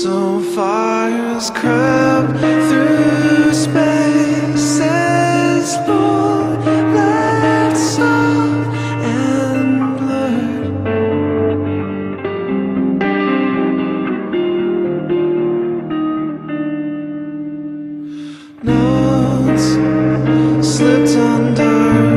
So fires crept through space soft and blurred. Slipped under.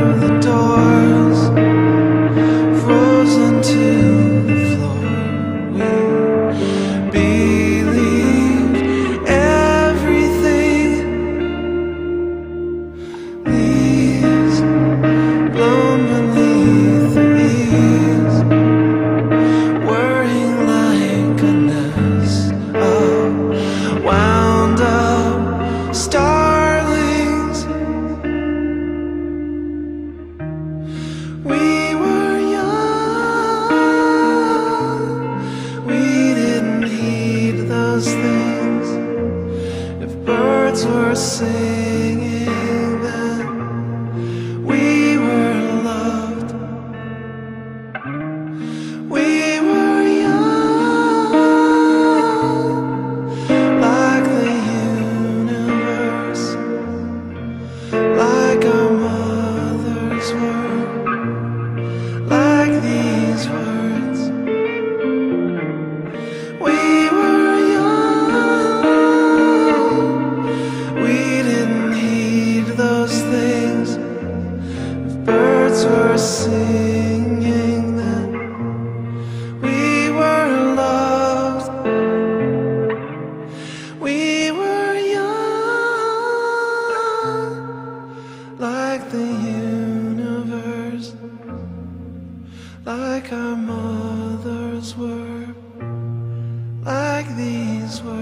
are sing. like our mothers were, like these were.